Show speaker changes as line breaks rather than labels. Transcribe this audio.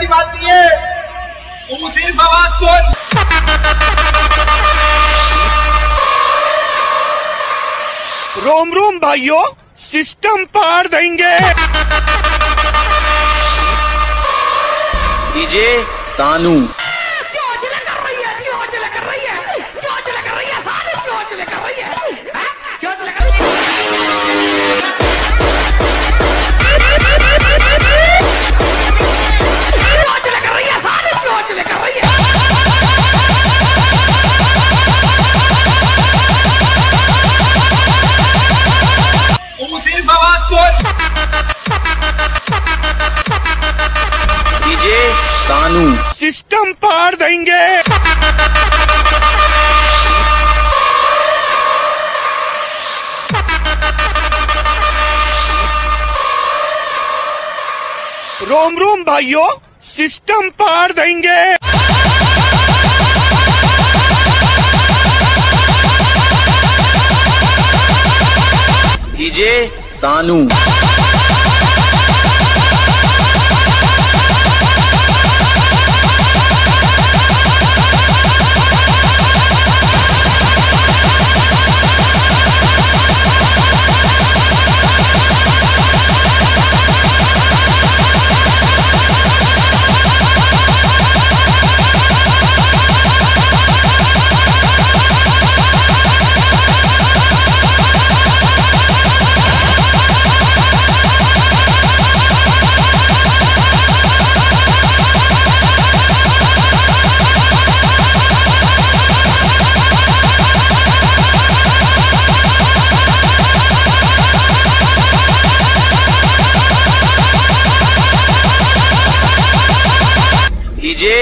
की बात नहीं है। तू सिर्फ़ आवाज़ सुन
रोम रोम भाइयों सिस्टम पार देंगे।
डीजे सानू सानू
सिस्टम पार देंगे। रोम रोम भाइयों सिस्टम पार देंगे।
डीजे सानू डीजे